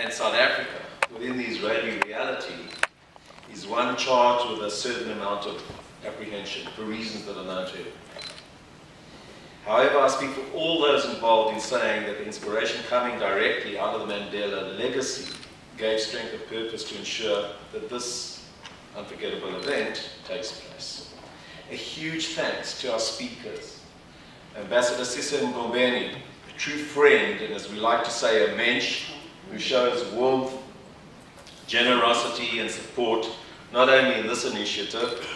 and South Africa within the Israeli reality is one charged with a certain amount of apprehension for reasons that are known to everyone. However, I speak for all those involved in saying that the inspiration coming directly out of the Mandela legacy gave strength of purpose to ensure that this unforgettable event takes place. A huge thanks to our speakers, Ambassador Sisa Ngombane, a true friend, and as we like to say, a mensch who shows warmth, generosity and support, not only in this initiative,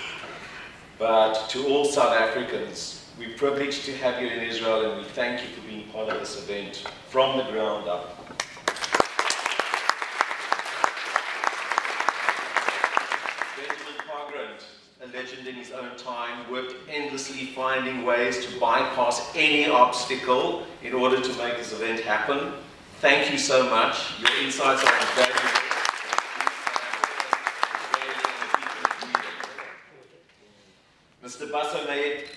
but to all South Africans we're privileged to have you in Israel and we thank you for being part of this event from the ground up. Legend in his own time, worked endlessly finding ways to bypass any obstacle in order to make this event happen. Thank you so much. Your insights are very invaluable. Mr. Basomet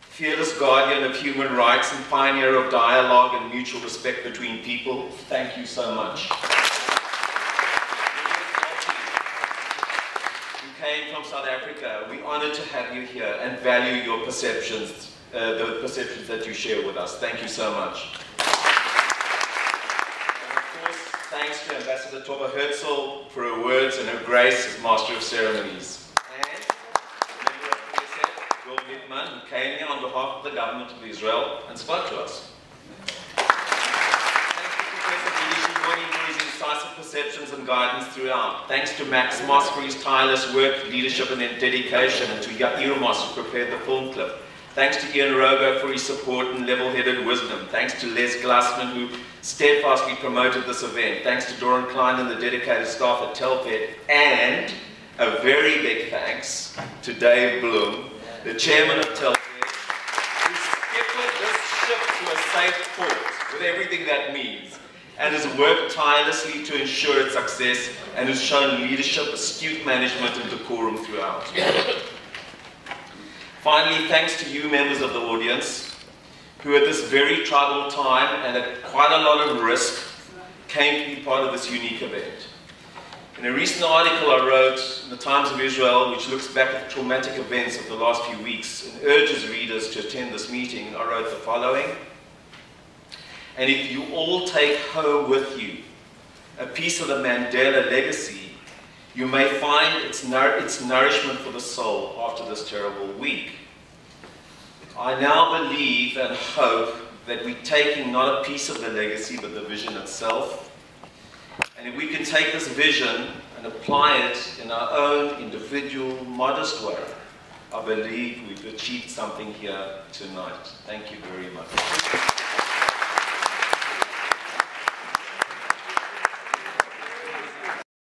fearless guardian of human rights and pioneer of dialogue and mutual respect between people. Thank you so much. You came from South Africa. We're honored to have you here and value your perceptions, uh, the perceptions that you share with us. Thank you so much. Thanks to Ambassador Tova Herzl for her words and her grace as Master of Ceremonies. who came here on behalf of the government of Israel and spoke to us. Thank you, Professor Bilishi for his incisive perceptions and guidance throughout. Thanks to Max Moss for his tireless work, leadership and dedication, and to Yair Moss who prepared the film clip. Thanks to Ian Rogo for his support and level-headed wisdom. Thanks to Les Glassman who steadfastly promoted this event. Thanks to Doran Klein and the dedicated staff at Telfed. And a very big thanks to Dave Bloom, the chairman of Telfed, who skippered this ship to a safe port with everything that means, and has worked tirelessly to ensure its success and has shown leadership, astute management, and decorum throughout. Finally, thanks to you members of the audience, who at this very troubled time and at quite a lot of risk came to be part of this unique event. In a recent article I wrote in the Times of Israel, which looks back at the traumatic events of the last few weeks and urges readers to attend this meeting, I wrote the following. And if you all take home with you a piece of the Mandela legacy, you may find its, its nourishment for the soul after this terrible week. I now believe and hope that we're taking not a piece of the legacy, but the vision itself, and if we can take this vision and apply it in our own individual, modest way, I believe we've achieved something here tonight. Thank you very much.